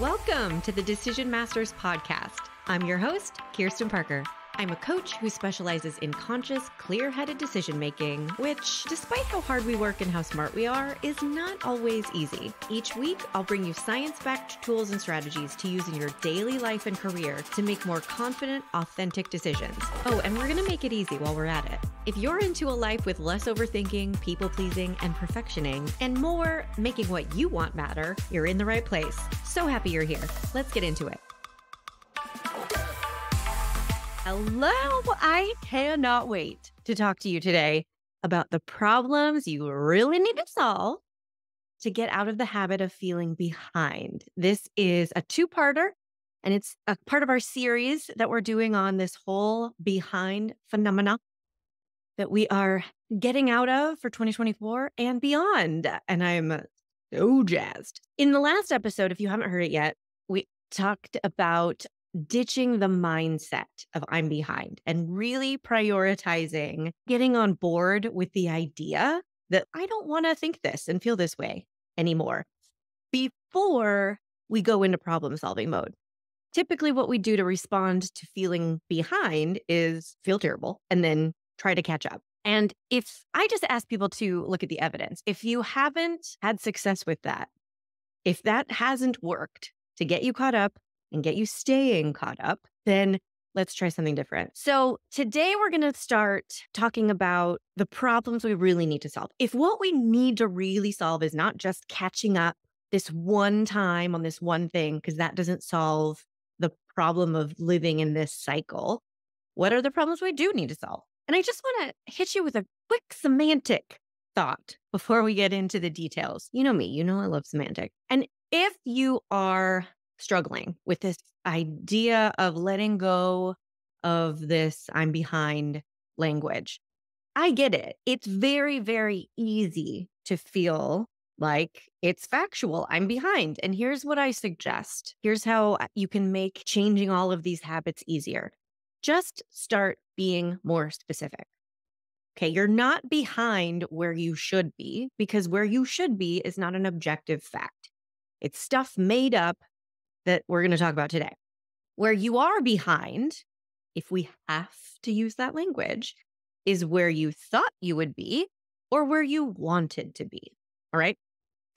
Welcome to the Decision Masters podcast. I'm your host, Kirsten Parker. I'm a coach who specializes in conscious, clear headed decision making, which, despite how hard we work and how smart we are, is not always easy. Each week, I'll bring you science backed tools and strategies to use in your daily life and career to make more confident, authentic decisions. Oh, and we're going to make it easy while we're at it. If you're into a life with less overthinking, people pleasing, and perfectionism, and more making what you want matter, you're in the right place. So happy you're here. Let's get into it. Hello. I cannot wait to talk to you today about the problems you really need to solve to get out of the habit of feeling behind. This is a two parter, and it's a part of our series that we're doing on this whole behind phenomena that we are getting out of for 2024 and beyond. And I'm so jazzed. In the last episode, if you haven't heard it yet, we talked about ditching the mindset of I'm behind and really prioritizing getting on board with the idea that I don't want to think this and feel this way anymore before we go into problem solving mode. Typically, what we do to respond to feeling behind is feel terrible and then try to catch up. And if I just ask people to look at the evidence, if you haven't had success with that, if that hasn't worked to get you caught up, and get you staying caught up, then let's try something different. So, today we're going to start talking about the problems we really need to solve. If what we need to really solve is not just catching up this one time on this one thing, because that doesn't solve the problem of living in this cycle, what are the problems we do need to solve? And I just want to hit you with a quick semantic thought before we get into the details. You know me, you know I love semantic. And if you are struggling with this idea of letting go of this I'm behind language. I get it. It's very, very easy to feel like it's factual. I'm behind. And here's what I suggest here's how uh, you can make changing all of these habits easier. Just start being more specific. Okay, you're not behind where you should be because where you should be is not an objective fact. It's stuff made up that we're going to talk about today. Where you are behind, if we have to use that language, is where you thought you would be or where you wanted to be. All right.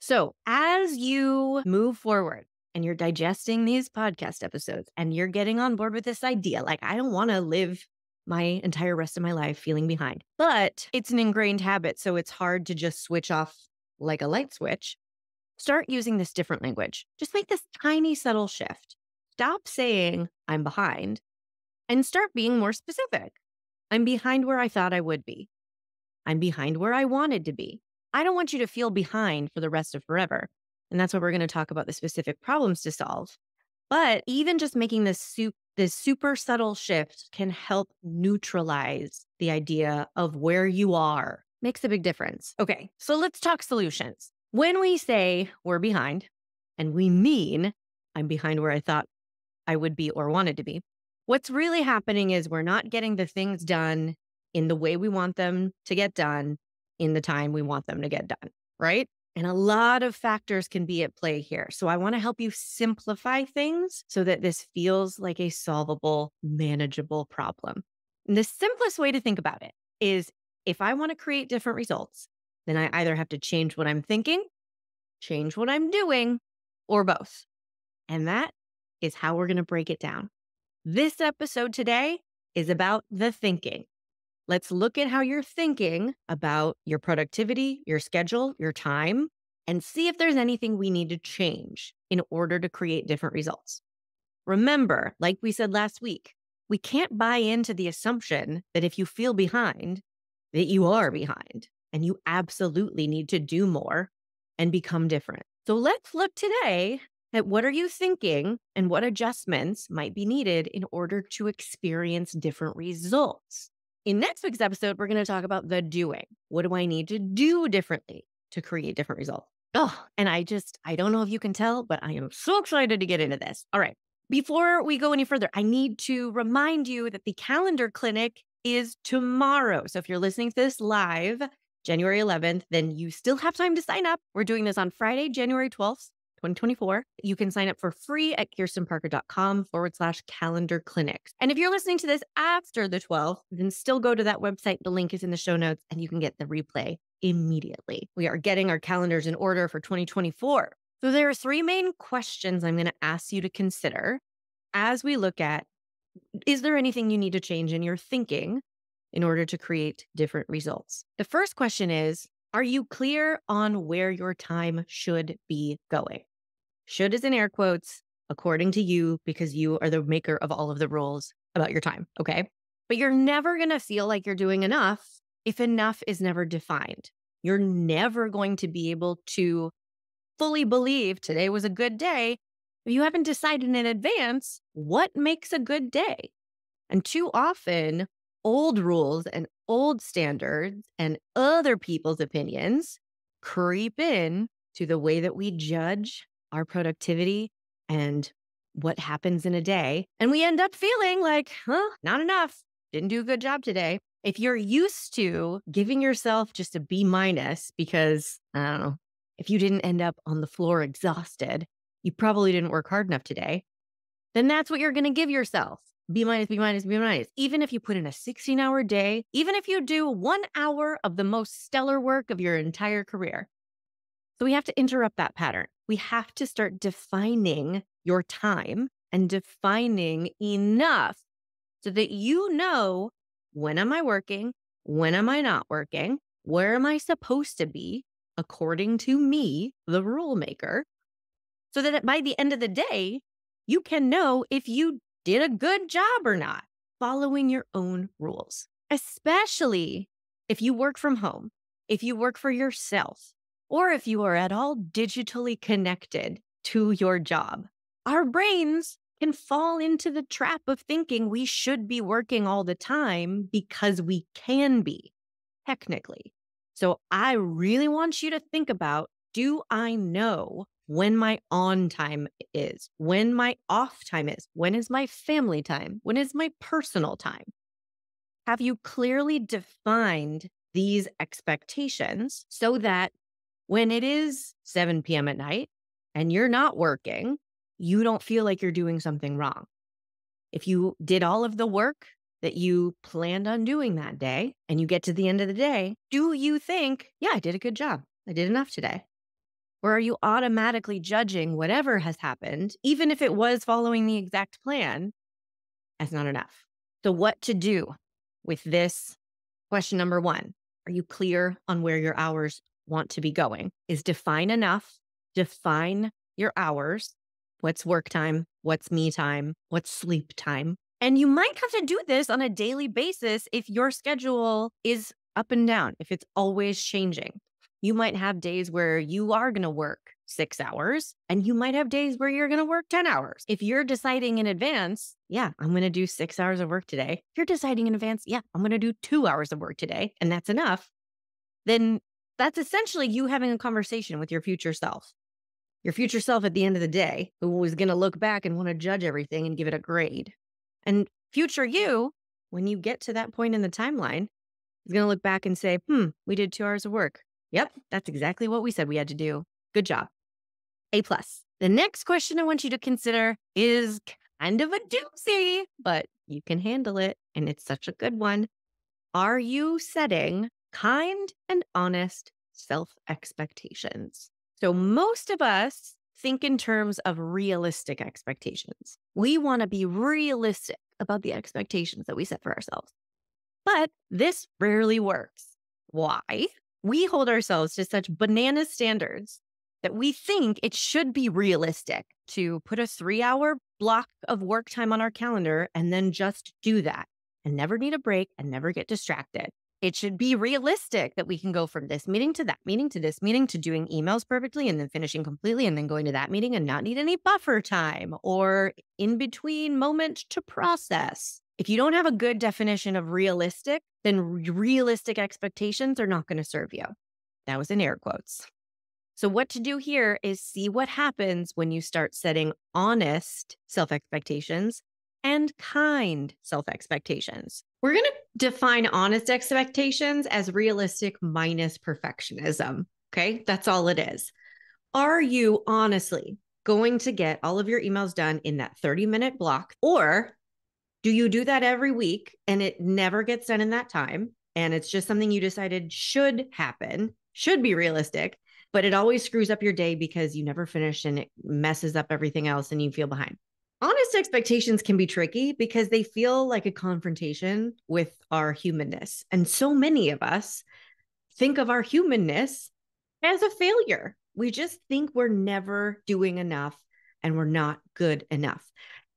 So as you move forward and you're digesting these podcast episodes and you're getting on board with this idea, like, I don't want to live my entire rest of my life feeling behind, but it's an ingrained habit. So it's hard to just switch off like a light switch. Start using this different language. Just make this tiny, subtle shift. Stop saying, I'm behind, and start being more specific. I'm behind where I thought I would be. I'm behind where I wanted to be. I don't want you to feel behind for the rest of forever. And that's what we're going to talk about the specific problems to solve. But even just making this soup, this super subtle shift can help neutralize the idea of where you are. Makes a big difference. Okay, so let's talk solutions. When we say we're behind, and we mean I'm behind where I thought I would be or wanted to be, what's really happening is we're not getting the things done in the way we want them to get done in the time we want them to get done, right? And a lot of factors can be at play here. So I want to help you simplify things so that this feels like a solvable, manageable problem. And the simplest way to think about it is if I want to create different results, then I either have to change what I'm thinking, change what I'm doing, or both. And that is how we're going to break it down. This episode today is about the thinking. Let's look at how you're thinking about your productivity, your schedule, your time, and see if there's anything we need to change in order to create different results. Remember, like we said last week, we can't buy into the assumption that if you feel behind, that you are behind and you absolutely need to do more and become different. So let's look today at what are you thinking and what adjustments might be needed in order to experience different results. In next week's episode, we're going to talk about the doing. What do I need to do differently to create different results? Oh, and I just, I don't know if you can tell, but I am so excited to get into this. All right. Before we go any further, I need to remind you that the calendar clinic is tomorrow. So if you're listening to this live, January 11th, then you still have time to sign up. We're doing this on Friday, January 12th 2024. You can sign up for free at kirstenparker.com forward slash calendar clinics. And if you're listening to this after the 12th, then still go to that website. The link is in the show notes and you can get the replay immediately. We are getting our calendars in order for 2024. So there are three main questions I'm going to ask you to consider as we look at is there anything you need to change in your thinking in order to create different results? The first question is Are you clear on where your time should be going? Should is in air quotes, according to you, because you are the maker of all of the rules about your time. Okay. But you're never going to feel like you're doing enough if enough is never defined. You're never going to be able to fully believe today was a good day if you haven't decided in advance what makes a good day. And too often, old rules and old standards and other people's opinions creep in to the way that we judge our productivity and what happens in a day. And we end up feeling like, huh, not enough. Didn't do a good job today. If you're used to giving yourself just a B minus because, I don't know, if you didn't end up on the floor exhausted, you probably didn't work hard enough today, then that's what you're going to give yourself. B minus, B minus, B minus. Even if you put in a 16 hour day, even if you do one hour of the most stellar work of your entire career. So we have to interrupt that pattern. We have to start defining your time and defining enough so that you know when am I working? When am I not working? Where am I supposed to be according to me, the rule maker? So that by the end of the day, you can know if you did a good job or not, following your own rules, especially if you work from home, if you work for yourself, or if you are at all digitally connected to your job. Our brains can fall into the trap of thinking we should be working all the time because we can be, technically. So I really want you to think about do I know when my on time is, when my off time is, when is my family time, when is my personal time. Have you clearly defined these expectations so that when it is 7 p.m. at night and you're not working, you don't feel like you're doing something wrong? If you did all of the work that you planned on doing that day and you get to the end of the day, do you think, yeah, I did a good job? I did enough today. Or are you automatically judging whatever has happened, even if it was following the exact plan, as not enough? So, what to do with this question number one? Are you clear on where your hours want to be going? Is define enough, define your hours. What's work time? What's me time? What's sleep time? And you might have to do this on a daily basis if your schedule is up and down, if it's always changing. You might have days where you are going to work six hours, and you might have days where you're going to work 10 hours. If you're deciding in advance, yeah, I'm going to do six hours of work today. If you're deciding in advance, yeah, I'm going to do two hours of work today, and that's enough, then that's essentially you having a conversation with your future self. Your future self at the end of the day, who is going to look back and want to judge everything and give it a grade. And future you, when you get to that point in the timeline, is going to look back and say, hmm, we did two hours of work. Yep, that's exactly what we said we had to do. Good job. A plus. The next question I want you to consider is kind of a doozy, but you can handle it. And it's such a good one. Are you setting kind and honest self expectations? So, most of us think in terms of realistic expectations. We want to be realistic about the expectations that we set for ourselves. But this rarely works. Why? We hold ourselves to such banana standards that we think it should be realistic to put a three hour block of work time on our calendar and then just do that and never need a break and never get distracted. It should be realistic that we can go from this meeting to that meeting to this meeting to doing emails perfectly and then finishing completely and then going to that meeting and not need any buffer time or in between moment to process. If you don't have a good definition of realistic, then realistic expectations are not going to serve you. That was in air quotes. So, what to do here is see what happens when you start setting honest self expectations and kind self expectations. We're going to define honest expectations as realistic minus perfectionism. Okay. That's all it is. Are you honestly going to get all of your emails done in that 30 minute block? Or do you do that every week and it never gets done in that time? And it's just something you decided should happen, should be realistic, but it always screws up your day because you never finish and it messes up everything else and you feel behind. Honest expectations can be tricky because they feel like a confrontation with our humanness. And so many of us think of our humanness as a failure. We just think we're never doing enough and we're not good enough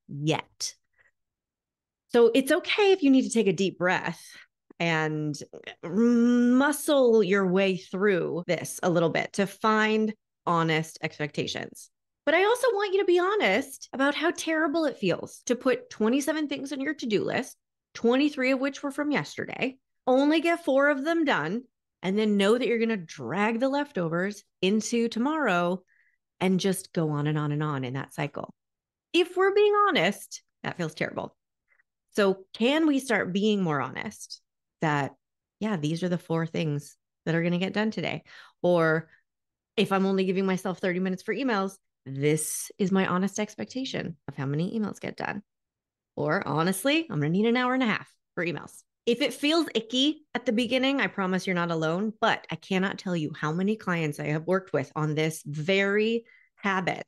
yet. So it's okay if you need to take a deep breath and uh, muscle your way through this a little bit to find honest expectations. But I also want you to be honest about how terrible it feels to put 27 things on your to do list, 23 of which were from yesterday, only get four of them done, and then know that you're going to drag the leftovers into tomorrow and just go on and on and on in that cycle. If we're being honest, that feels terrible. So, can we start being more honest that, yeah, these are the four things that are going to get done today? Or if I'm only giving myself 30 minutes for emails, this is my honest expectation of how many emails get done. Or honestly, I'm going to need an hour and a half for emails. If it feels icky at the beginning, I promise you're not alone, but I cannot tell you how many clients I have worked with on this very habit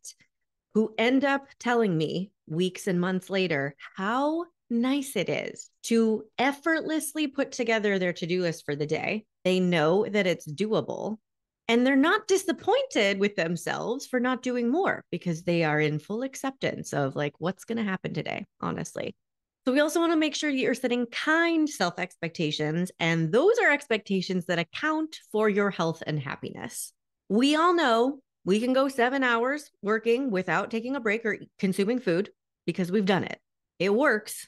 who end up telling me weeks and months later how nice it is to effortlessly put together their to do list for the day. They know that it's doable and they're not disappointed with themselves for not doing more because they are in full acceptance of like what's going to happen today, honestly. So, we also want to make sure you're setting kind self expectations, and those are expectations that account for your health and happiness. We all know we can go seven hours working without taking a break or consuming food because we've done it. It works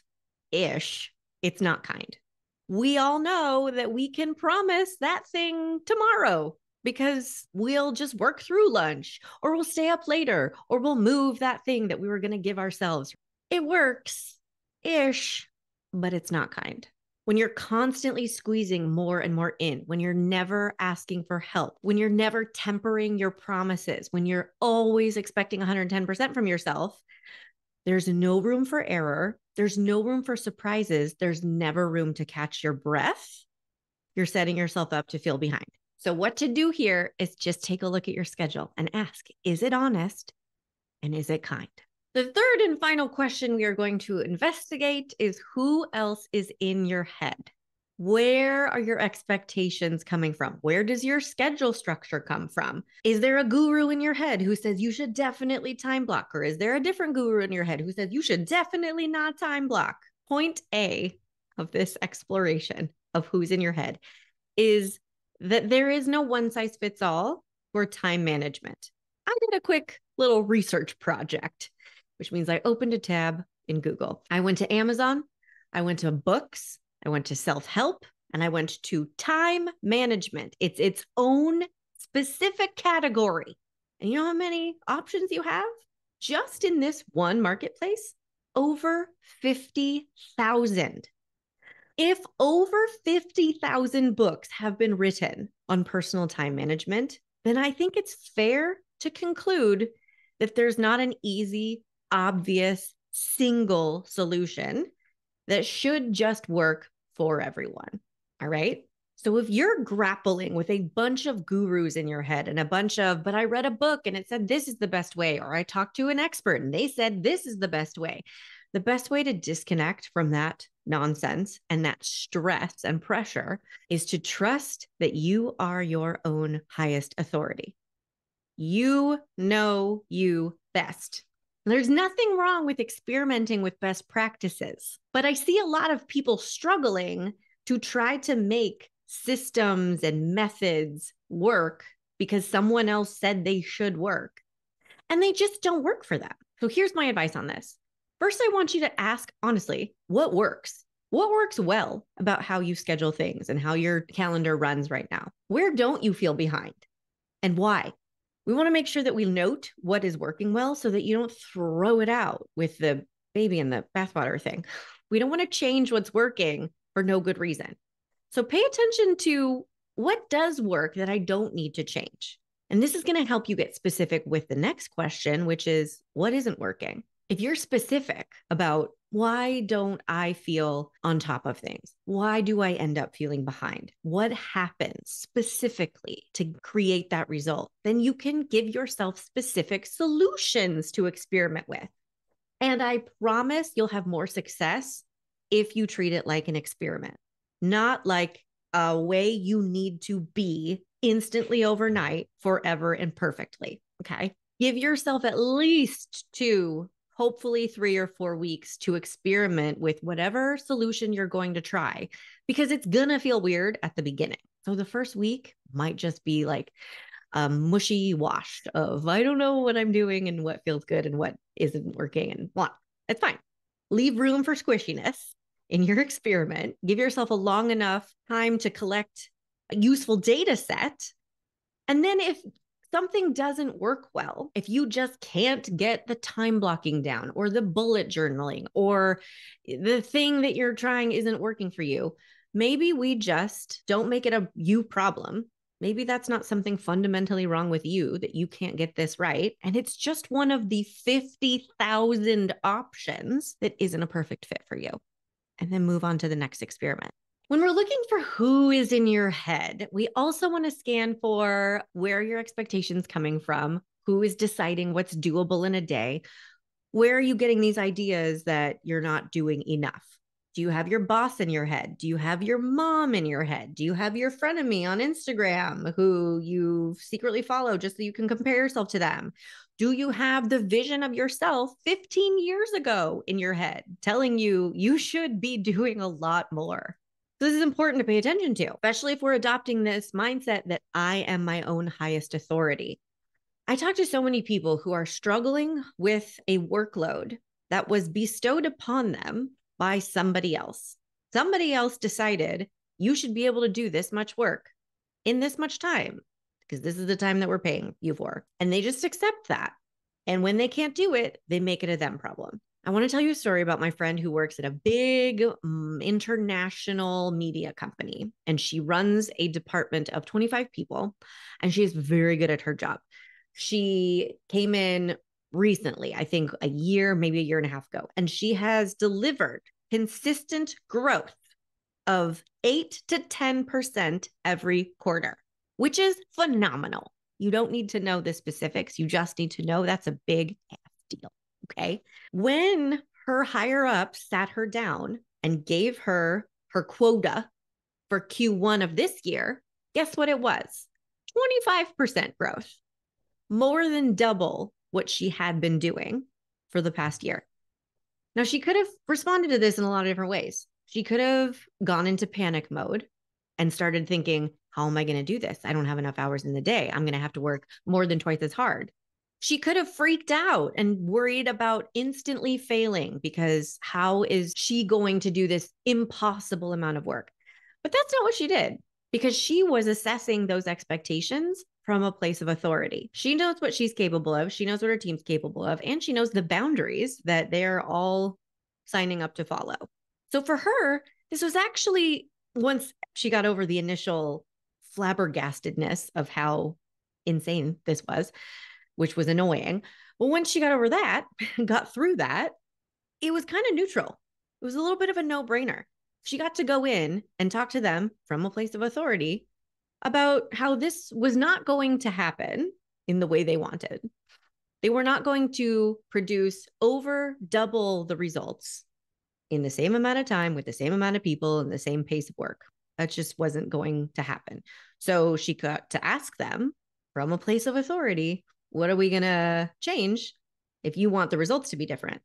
ish. It's not kind. We all know that we can promise that thing tomorrow because we'll just work through lunch or we'll stay up later or we'll move that thing that we were going to give ourselves. It works ish, but it's not kind. When you're constantly squeezing more and more in, when you're never asking for help, when you're never tempering your promises, when you're always expecting 110% from yourself, there's no room for error. There's no room for surprises. There's never room to catch your breath. You're setting yourself up to feel behind. So, what to do here is just take a look at your schedule and ask is it honest and is it kind? The third and final question we are going to investigate is who else is in your head? Where are your expectations coming from? Where does your schedule structure come from? Is there a guru in your head who says you should definitely time block? Or is there a different guru in your head who says you should definitely not time block? Point A of this exploration of who's in your head is that there is no one size fits all for time management. I did a quick little research project, which means I opened a tab in Google. I went to Amazon, I went to books, I went to self help, and I went to time management. It's its own specific category. And you know how many options you have? Just in this one marketplace, over 50,000. If over 50,000 books have been written on personal time management, then I think it's fair to conclude that there's not an easy, obvious, single solution that should just work for everyone. All right. So if you're grappling with a bunch of gurus in your head and a bunch of, but I read a book and it said this is the best way, or I talked to an expert and they said this is the best way, the best way to disconnect from that nonsense and that stress and pressure is to trust that you are your own highest authority. You know you best. There's nothing wrong with experimenting with best practices, but I see a lot of people struggling to try to make systems and methods work because someone else said they should work and they just don't work for them. So here's my advice on this First, I want you to ask honestly what works? What works well about how you schedule things and how your calendar runs right now? Where don't you feel behind and why? We want to make sure that we note what is working well so that you don't throw it out with the baby and the bathwater thing. We don't want to change what's working for no good reason. So pay attention to what does work that I don't need to change. And this is going to help you get specific with the next question, which is what isn't working? If you're specific about why don't I feel on top of things? Why do I end up feeling behind? What happens specifically to create that result? Then you can give yourself specific solutions to experiment with. And I promise you'll have more success if you treat it like an experiment, not like a way you need to be instantly overnight, forever, and perfectly. Okay. Give yourself at least two, hopefully three or four weeks to experiment with whatever solution you're going to try because it's going to feel weird at the beginning. So the first week might just be like a mushy wash of I don't know what I'm doing and what feels good and what isn't working and what. It's fine. Leave room for squishiness in your experiment. Give yourself a long enough time to collect a useful data set. And then if something doesn't work well, if you just can't get the time blocking down or the bullet journaling or the thing that you're trying isn't working for you, maybe we just don't make it a you problem. Maybe that's not something fundamentally wrong with you that you can't get this right. And it's just one of the 50,000 options that isn't a perfect fit for you. And then move on to the next experiment. When we're looking for who is in your head, we also want to scan for where your expectations coming from, who is deciding what's doable in a day, where are you getting these ideas that you're not doing enough? Do you have your boss in your head? Do you have your mom in your head? Do you have your frenemy on Instagram who you secretly follow just so you can compare yourself to them? Do you have the vision of yourself 15 years ago in your head telling you you should be doing a lot more? This is important to pay attention to, especially if we're adopting this mindset that I am my own highest authority. I talk to so many people who are struggling with a workload that was bestowed upon them by somebody else. Somebody else decided you should be able to do this much work in this much time because this is the time that we're paying you for. And they just accept that. And when they can't do it, they make it a them problem. I want to tell you a story about my friend who works at a big um, international media company, and she runs a department of 25 people, and she is very good at her job. She came in recently, I think a year, maybe a year and a half ago, and she has delivered consistent growth of 8 to 10% every quarter, which is phenomenal. You don't need to know the specifics. You just need to know that's a big deal. Okay. When her higher up sat her down and gave her her quota for Q1 of this year, guess what it was? 25% growth, more than double what she had been doing for the past year. Now, she could have responded to this in a lot of different ways. She could have gone into panic mode and started thinking, how am I going to do this? I don't have enough hours in the day. I'm going to have to work more than twice as hard. She could have freaked out and worried about instantly failing because how is she going to do this impossible amount of work? But that's not what she did because she was assessing those expectations from a place of authority. She knows what she's capable of, she knows what her team's capable of, and she knows the boundaries that they're all signing up to follow. So for her, this was actually once she got over the initial flabbergastedness of how insane this was, which was annoying. But once she got over that, got through that, it was kind of neutral. It was a little bit of a no brainer. She got to go in and talk to them from a place of authority about how this was not going to happen in the way they wanted. They were not going to produce over double the results in the same amount of time with the same amount of people and the same pace of work. That just wasn't going to happen. So she got to ask them from a place of authority what are we going to change if you want the results to be different?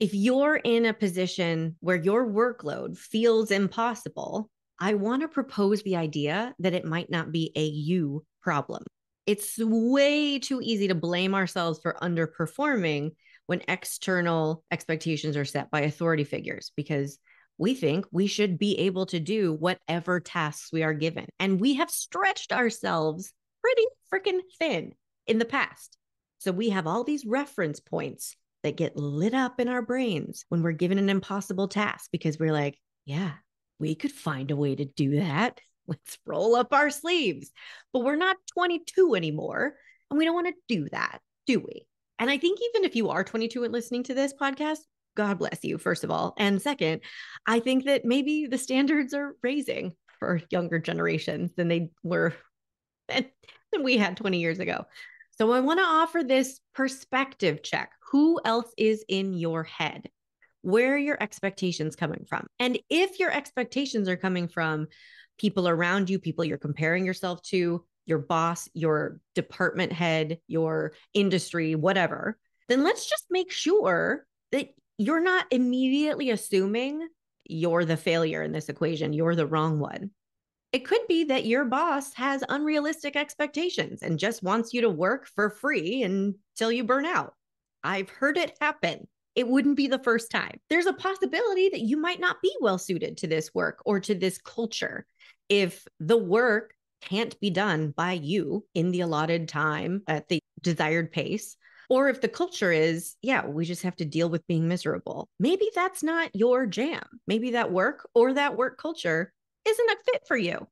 If you're in a position where your workload feels impossible, I want to propose the idea that it might not be a you problem. It's way too easy to blame ourselves for underperforming when external expectations are set by authority figures because we think we should be able to do whatever tasks we are given. And we have stretched ourselves pretty freaking thin in the past. So we have all these reference points that get lit up in our brains when we're given an impossible task because we're like, yeah, we could find a way to do that. Let's roll up our sleeves. But we're not 22 anymore. And we don't want to do that, do we? And I think even if you are 22 and listening to this podcast, God bless you, first of all. And second, I think that maybe the standards are raising for younger generations than they were than, we had 20 years ago. So I want to offer this perspective check. Who else is in your head? Where are your expectations coming from? And if your expectations are coming from people around you, people you're comparing yourself to, your boss, your department head, your industry, whatever, then let's just make sure that you're not immediately assuming you're the failure in this equation, you're the wrong one. It could be that your boss has unrealistic expectations and just wants you to work for free until you burn out. I've heard it happen. It wouldn't be the first time. There's a possibility that you might not be well suited to this work or to this culture if the work can't be done by you in the allotted time at the desired pace. Or if the culture is, yeah, we just have to deal with being miserable. Maybe that's not your jam. Maybe that work or that work culture isn't a fit for you.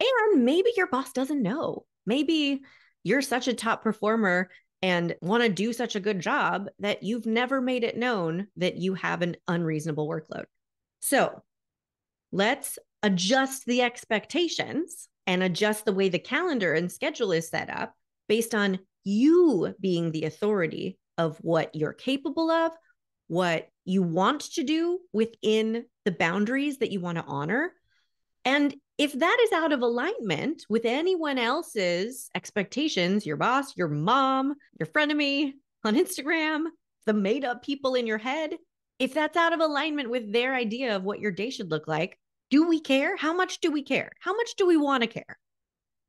And maybe your boss doesn't know. Maybe you're such a top performer and want to do such a good job that you've never made it known that you have an unreasonable workload. So let's adjust the expectations and adjust the way the calendar and schedule is set up based on you being the authority of what you're capable of, what you want to do within the boundaries that you want to honor, and if that is out of alignment with anyone else's expectations, your boss, your mom, your frenemy on Instagram, the made up people in your head, if that's out of alignment with their idea of what your day should look like, do we care? How much do we care? How much do we want to care?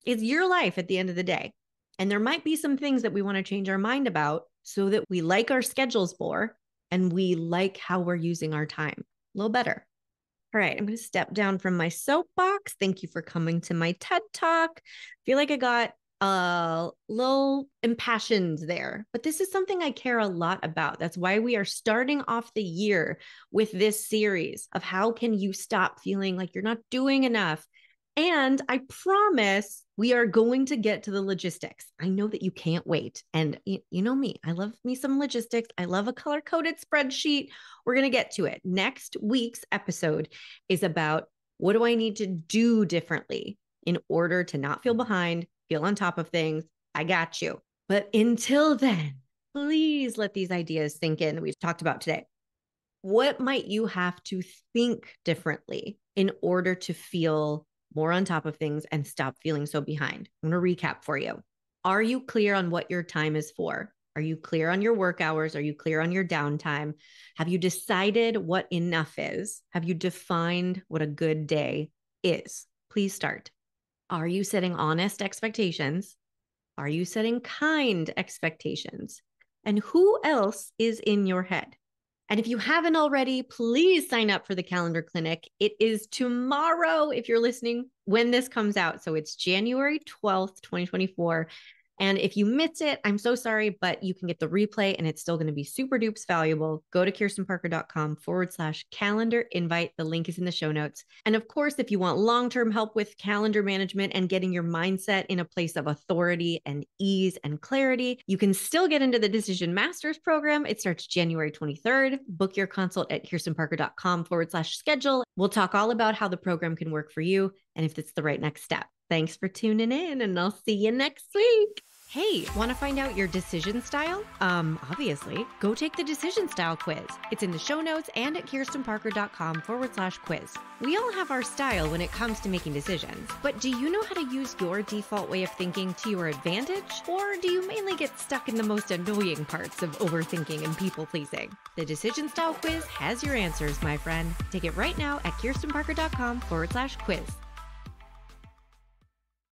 It's your life at the end of the day. And there might be some things that we want to change our mind about so that we like our schedules more and we like how we're using our time a little better. All right, I'm going to step down from my soapbox. Thank you for coming to my TED Talk. I feel like I got a little impassioned there, but this is something I care a lot about. That's why we are starting off the year with this series of how can you stop feeling like you're not doing enough and I promise we are going to get to the logistics. I know that you can't wait. And you, you know me, I love me some logistics. I love a color coded spreadsheet. We're going to get to it. Next week's episode is about what do I need to do differently in order to not feel behind, feel on top of things. I got you. But until then, please let these ideas sink in that we've talked about today. What might you have to think differently in order to feel more on top of things, and stop feeling so behind. I'm going to recap for you. Are you clear on what your time is for? Are you clear on your work hours? Are you clear on your downtime? Have you decided what enough is? Have you defined what a good day is? Please start. Are you setting honest expectations? Are you setting kind expectations? And who else is in your head? And if you haven't already, please sign up for the calendar clinic. It is tomorrow if you're listening when this comes out. So it's January 12th, 2024. And if you missed it, I'm so sorry, but you can get the replay and it's still going to be super dupes valuable. Go to kirstenparker.com forward slash calendar invite. The link is in the show notes. And of course, if you want long term help with calendar management and getting your mindset in a place of authority and ease and clarity, you can still get into the Decision Masters program. It starts January 23rd. Book your consult at kirstenparker.com forward slash schedule. We'll talk all about how the program can work for you and if it's the right next step. Thanks for tuning in, and I'll see you next week. Hey, want to find out your decision style? Um, obviously, go take the decision style quiz. It's in the show notes and at kirstenparker.com forward slash quiz. We all have our style when it comes to making decisions, but do you know how to use your default way of thinking to your advantage? Or do you mainly get stuck in the most annoying parts of overthinking and people pleasing? The decision style quiz has your answers, my friend. Take it right now at kirstenparker.com forward slash quiz.